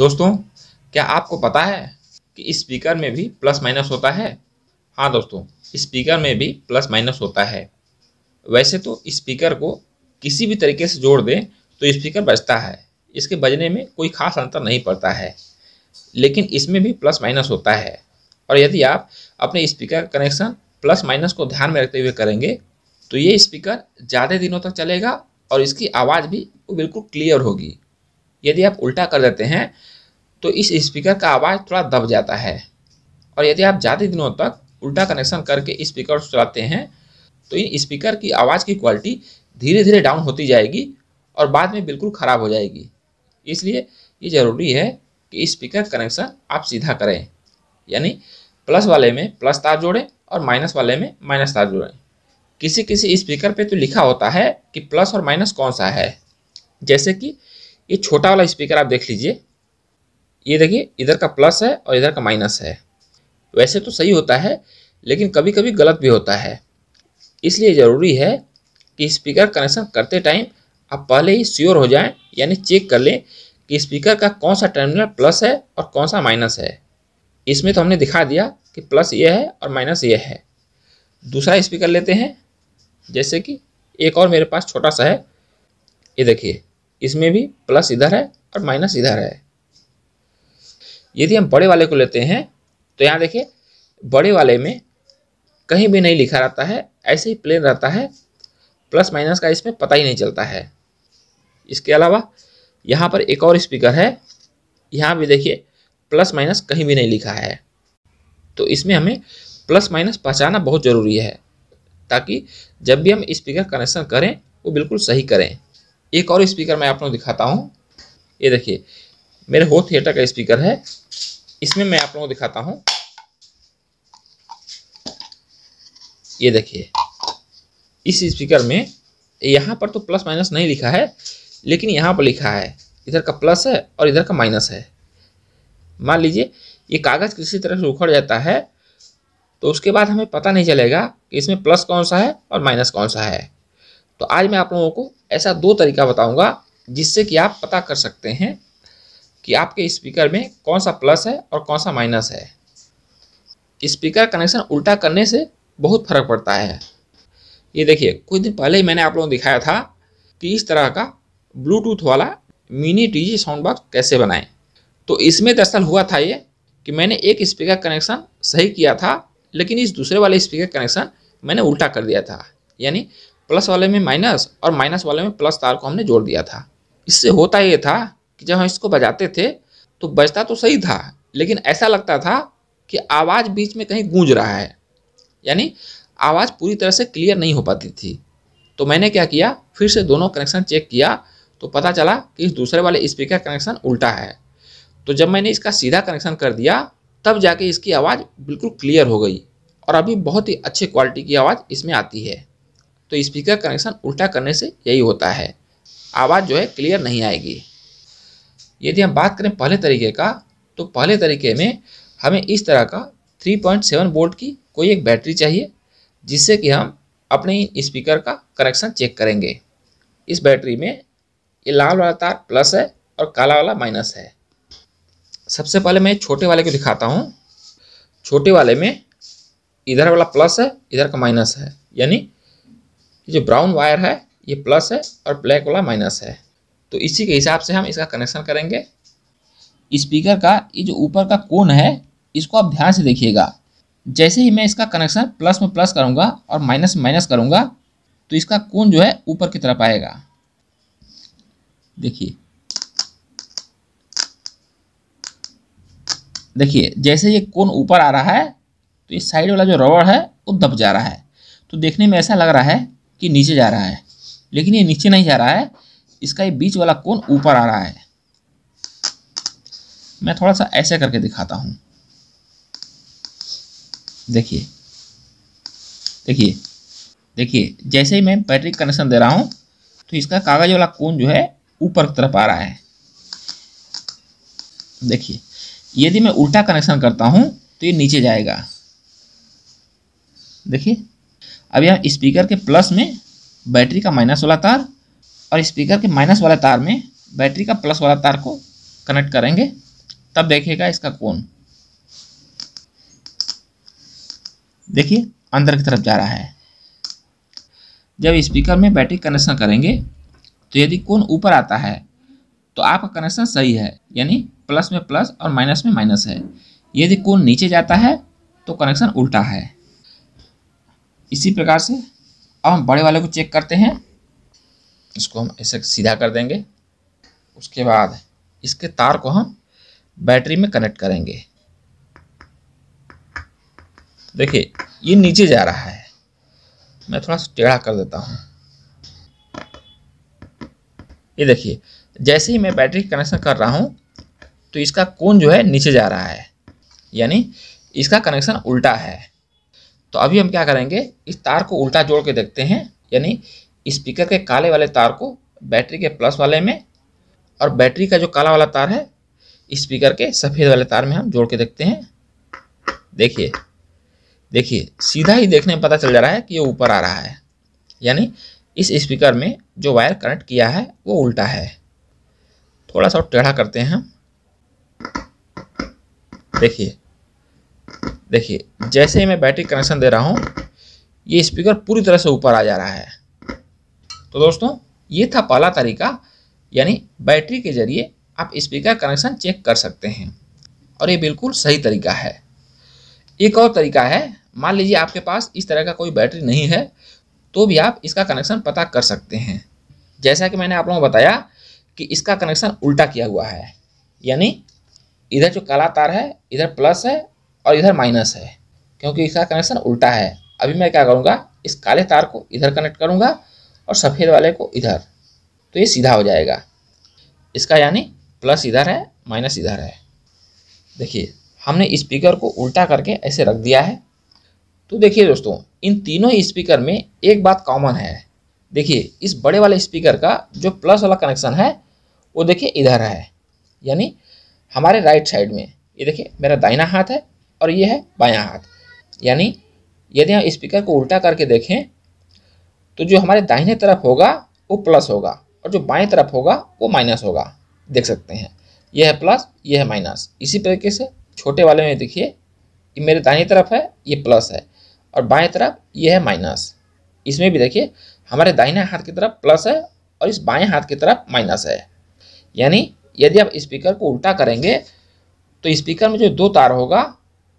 दोस्तों, क्या आपको पता है कि स्पीकर में भी प्लस माइनस होता है? हाँ दोस्तों, स्पीकर में भी प्लस माइनस होता है। वैसे तो स्पीकर को किसी भी तरीके से जोड़ दें तो स्पीकर बजता है। इसके बजने में कोई खास अंतर नहीं पड़ता है, लेकिन इसमें भी प्लस माइनस होता है। और यदि आप अपने स्पीकर कनेक्शन प्लस माइनस को ध्यान में रखते हुए करेंगे तो ये स्पीकर ज़्यादा दिनों तक चलेगा और इसकी आवाज़ भी बिल्कुल क्लियर होगी। यदि आप उल्टा कर देते हैं तो इस स्पीकर का आवाज़ थोड़ा दब जाता है। और यदि आप ज़्यादा दिनों तक उल्टा कनेक्शन करके स्पीकर चलाते हैं तो इन स्पीकर की आवाज़ की क्वालिटी धीरे धीरे डाउन होती जाएगी और बाद में बिल्कुल ख़राब हो जाएगी। इसलिए ये ज़रूरी है कि स्पीकर कनेक्शन आप सीधा करें। यानी प्लस वाले में प्लस तार जोड़ें और माइनस वाले में माइनस तार जोड़ें। किसी किसी स्पीकर पे तो लिखा होता है कि प्लस और माइनस कौन सा है? जैसे कि ये छोटा वाला स्पीकर आप देख लीजिए। ये देखिए, इधर का प्लस है और इधर का माइनस है। वैसे तो सही होता है, लेकिन कभी कभी गलत भी होता है। इसलिए ज़रूरी है कि स्पीकर कनेक्शन करते टाइम आप पहले ही श्योर हो जाएँ, यानी चेक कर लें कि स्पीकर का कौन सा टर्मिनल प्लस है और कौन सा माइनस है। इसमें तो हमने दिखा दिया कि प्लस ये है और माइनस ये है। दूसरा स्पीकर लेते हैं, जैसे कि एक और मेरे पास छोटा सा है। ये देखिए, इसमें भी प्लस इधर है और माइनस इधर है। यदि हम बड़े वाले को लेते हैं तो यहाँ देखिए, बड़े वाले में कहीं भी नहीं लिखा रहता है, ऐसे ही प्लेन रहता है प्लस माइनस का इसमें पता ही नहीं चलता है। इसके अलावा, यहाँ पर एक और स्पीकर है, यहाँ भी देखिए प्लस माइनस कहीं भी नहीं लिखा है। तो इसमें हमें प्लस माइनस पहचाना बहुत ज़रूरी है, ताकि जब भी हम स्पीकर कनेक्शन करें, वो बिल्कुल सही करें। एक और स्पीकर मैं आप लोगों दिखाता हूँ, ये देखिए मेरे हो थिएटर का स्पीकर है। इसमें मैं आप लोगों को दिखाता हूँ। ये देखिए। इस स्पीकर में यहाँ पर तो प्लस माइनस नहीं लिखा है, लेकिन यहाँ पर लिखा है। इधर का प्लस है और इधर का माइनस है। मान लीजिए, ये कागज़ किसी तरह से उखड़ जाता है तो उसके बाद हमें पता नहीं चलेगा कि इसमें प्लस कौन सा है और माइनस कौन सा है। तो आज मैं आप लोगों को ऐसा दो तरीका बताऊँगा, जिससे कि आप पता कर सकते हैं कि आपके स्पीकर में कौन सा प्लस है और कौन सा माइनस है। स्पीकर कनेक्शन उल्टा करने से बहुत फ़र्क पड़ता है। ये देखिए, कुछ दिन पहले ही मैंने आप लोगों को दिखाया था कि इस तरह का ब्लूटूथ वाला मिनी टीजी साउंड बॉक्स कैसे बनाएँ। तो इसमें दरअसल हुआ था ये कि मैंने एक स्पीकर कनेक्शन सही किया था, लेकिन इस दूसरे वाले स्पीकर कनेक्शन मैंने उल्टा कर दिया था। यानी प्लस वाले में माइनस और माइनस वाले में प्लस तार को हमने जोड़ दिया था। इससे होता ये था कि जब हम इसको बजाते थे तो बजता तो सही था, लेकिन ऐसा लगता था कि आवाज़ बीच में कहीं गूंज रहा है। यानी आवाज़ पूरी तरह से क्लियर नहीं हो पाती थी। तो मैंने क्या किया? फिर से दोनों कनेक्शन चेक किया तो पता चला कि इस दूसरे वाले स्पीकर कनेक्शन उल्टा है। तो जब मैंने इसका सीधा कनेक्शन कर दिया, तब जाके इसकी आवाज़ बिल्कुल क्लियर हो गई, और अभी बहुत ही अच्छी क्वालिटी की आवाज़ इसमें आती है। तो स्पीकर कनेक्शन उल्टा करने से यही होता है। आवाज़ जो है क्लियर नहीं आएगी। यदि हम बात करें पहले तरीके का तो पहले तरीके में हमें इस तरह का 3.7 पॉइंट वोल्ट की कोई एक बैटरी चाहिए, जिससे कि हम अपने स्पीकर का कनेक्शन चेक करेंगे। इस बैटरी में ये लाल वाला तार प्लस है और काला वाला माइनस है। सबसे पहले मैं छोटे वाले को दिखाता हूँ। छोटे वाले में इधर वाला प्लस है, इधर का माइनस है। यानी जो ब्राउन वायर है, ये प्लस है और ब्लैक वाला माइनस है। तो इसी के हिसाब से हम इसका कनेक्शन करेंगे। स्पीकर का, ये जो ऊपर का कोन है, इसको आप ध्यान से देखिएगा। जैसे ही मैं इसका कनेक्शन प्लस में प्लस करूँगा और माइनस में माइनस करूँगा तो इसका कोन जो है ऊपर की तरफ़ आएगा। देखिए। देखिए, जैसे ये कोन ऊपर आ रहा है तो इस साइड वाला जो रबड़ है, वो दब जा रहा है। तो देखने में ऐसा लग रहा है कि नीचे जा रहा है। लेकिन ये नीचे नहीं जा रहा है इसका ये बीच वाला कोन ऊपर आ रहा है। मैं थोड़ा सा ऐसे करके दिखाता हूँ। देखिए। देखिए। देखिए, जैसे ही मैं बैटरी कनेक्शन दे रहा हूँ तो इसका कागज़ वाला कोन जो है ऊपर की तरफ़ आ रहा है। देखिए, यदि मैं उल्टा कनेक्शन करता हूँ तो ये नीचे जाएगा। देखिए। अब यहाँ स्पीकर के प्लस में बैटरी का माइनस वाला तार और स्पीकर के माइनस वाले तार में बैटरी का प्लस वाला तार को कनेक्ट करेंगे, तब देखिएगा इसका कोण। देखिए, अंदर की तरफ़ जा रहा है। जब स्पीकर में बैटरी कनेक्शन करेंगे तो यदि कोण ऊपर आता है तो आपका कनेक्शन सही है, यानी प्लस में प्लस और माइनस में माइनस है। यदि कोण नीचे जाता है तो कनेक्शन उल्टा है। इसी प्रकार से अब हम बड़े वाले को चेक करते हैं। इसको हम ऐसे सीधा कर देंगे। उसके बाद इसके तार को हम बैटरी में कनेक्ट करेंगे। देखिए, ये नीचे जा रहा है। मैं थोड़ा सा टेढ़ा कर देता हूँ। ये देखिए, जैसे ही मैं बैटरी कनेक्शन कर रहा हूँ तो इसका कोन जो है नीचे जा रहा है। यानी इसका कनेक्शन उल्टा है। तो अभी हम क्या करेंगे, इस तार को उल्टा जोड़ के देखते हैं। यानी स्पीकर के काले वाले तार को बैटरी के प्लस वाले में और बैटरी का जो काला वाला तार है स्पीकर के सफ़ेद वाले तार में हम जोड़ के देखते हैं। देखिए देखिए, सीधा ही देखने में पता चल जा रहा है कि ये ऊपर आ रहा है। यानी इस स्पीकर में जो वायर कनेक्ट किया है, वो उल्टा है। थोड़ा सा टेढ़ा करते हैं हम। देखिए देखिए, जैसे ही मैं बैटरी कनेक्शन दे रहा हूँ, ये स्पीकर पूरी तरह से ऊपर आ जा रहा है। तो दोस्तों, ये था पहला तरीका, यानी बैटरी के ज़रिए आप स्पीकर कनेक्शन चेक कर सकते हैं। और ये बिल्कुल सही तरीका है। एक और तरीका है, मान लीजिए आपके पास इस तरह का कोई बैटरी नहीं है तो भी आप इसका कनेक्शन पता कर सकते हैं। जैसा कि मैंने आप लोगों को बताया कि इसका कनेक्शन उल्टा किया हुआ है, यानी इधर जो काला तार है, इधर प्लस है और इधर माइनस है, क्योंकि इसका कनेक्शन उल्टा है। अभी मैं क्या करूँगा, इस काले तार को इधर कनेक्ट करूँगा और सफ़ेद वाले को इधर। तो ये सीधा हो जाएगा। इसका यानी प्लस इधर है माइनस इधर है। देखिए, हमने स्पीकर को उल्टा करके ऐसे रख दिया है। तो देखिए दोस्तों, इन तीनों स्पीकर में एक बात कॉमन है। देखिए, इस बड़े वाले स्पीकर का जो प्लस वाला कनेक्शन है, वो देखिए इधर है। यानी हमारे राइट साइड में। ये देखिए, मेरा दाहिना हाथ है और ये है बायां हाथ। यानी यदि हम स्पीकर को उल्टा करके देखें तो जो हमारे दाहिने तरफ़ होगा, वो प्लस होगा और जो बाएँ तरफ़ होगा, वो माइनस होगा। देख सकते हैं। यह है प्लस यह है माइनस इसी तरीके से छोटे वाले में देखिए, ये मेरे दाहिनी तरफ़ है, ये प्लस है और बाएँ तरफ़ ये है माइनस इसमें भी देखिए, हमारे दाहिने हाथ की तरफ़ प्लस है और इस बाएँ हाथ की तरफ़ माइनस है। यानी यदि आप स्पीकर को उल्टा करेंगे तो स्पीकर में जो दो तार होगा,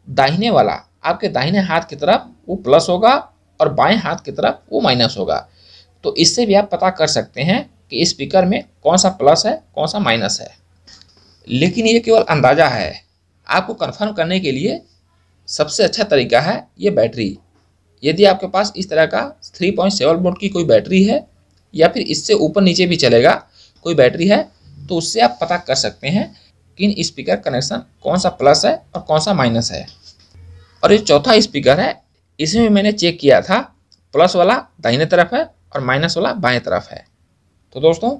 दाहिने वाला, आपके दाहिने हाथ की तरफ़ वो प्लस होगा और बाएँ हाथ की तरफ़ वो माइनस होगा। तो इससे भी आप पता कर सकते हैं कि स्पीकर में कौन सा प्लस है, कौन सा माइनस है। लेकिन ये केवल अंदाज़ा है। आपको कन्फर्म करने के लिए सबसे अच्छा तरीका है ये बैटरी यदि आपके पास इस तरह का 3.7 पॉइंट सेवन वोल्ट की कोई बैटरी है, या फिर इससे ऊपर नीचे भी चलेगा, कोई बैटरी है तो उससे आप पता कर सकते हैं कि इन स्पीकर कनेक्शन कौन सा प्लस है और कौन सा माइनस है। और ये चौथा स्पीकर है इसमें भी मैंने चेक किया था प्लस वाला दाहिने तरफ़ है और माइनस वाला बाएँ तरफ़ है। तो दोस्तों,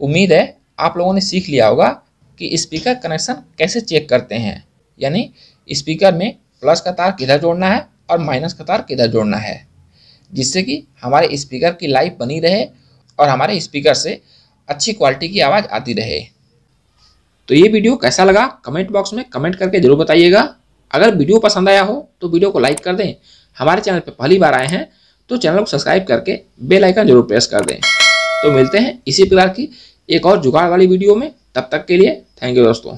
उम्मीद है आप लोगों ने सीख लिया होगा कि स्पीकर कनेक्शन कैसे चेक करते हैं। यानी स्पीकर में प्लस का तार किधर जोड़ना है और माइनस का तार किधर जोड़ना है, जिससे कि हमारे स्पीकर की लाइफ बनी रहे और हमारे स्पीकर से अच्छी क्वालिटी की आवाज़ आती रहे। तो ये वीडियो कैसा लगा? कमेंट बॉक्स में कमेंट करके ज़रूर बताइएगा। अगर वीडियो पसंद आया हो तो वीडियो को लाइक कर दें हमारे चैनल पर पहली बार आए हैं तो चैनल को सब्सक्राइब करके बेल आइकन ज़रूर प्रेस कर दें। तो मिलते हैं इसी प्रकार की एक और जुगाड़ वाली वीडियो में। तब तक के लिए थैंक यू दोस्तों।